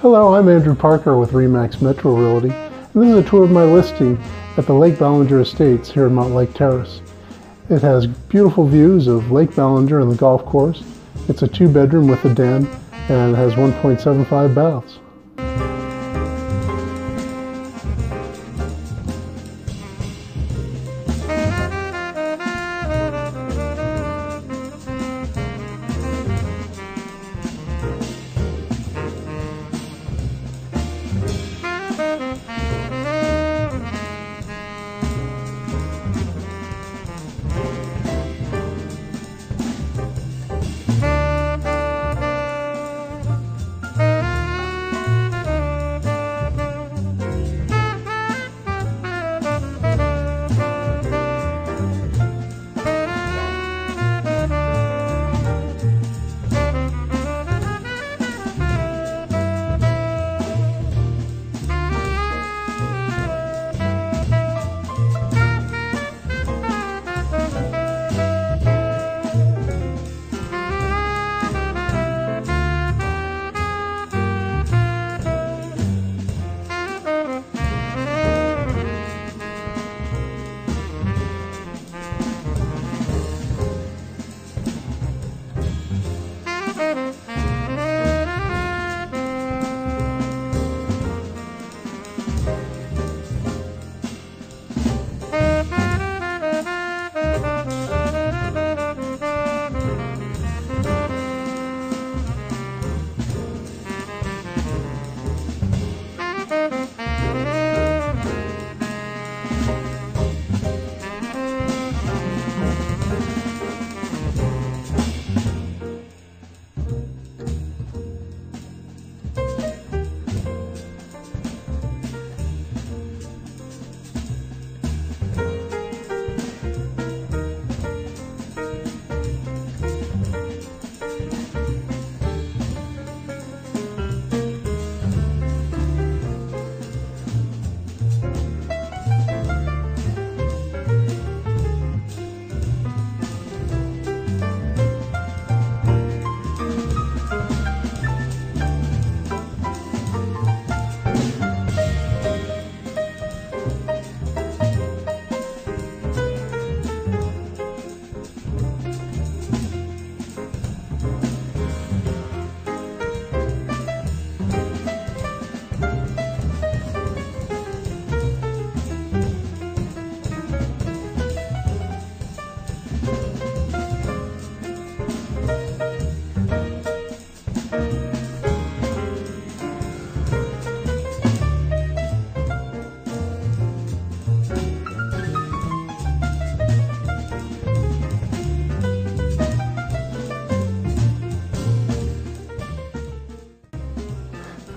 Hello, I'm Andrew Parker with Remax Metro Realty, and this is a tour of my listing at the Lake Ballinger Estates here in Mountlake Terrace. It has beautiful views of Lake Ballinger and the golf course. It's a two bedroom with a den and has 1.75 baths.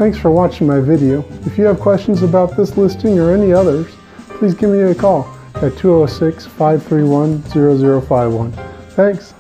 Thanks for watching my video. If you have questions about this listing or any others, please give me a call at 206 531 0051. Thanks.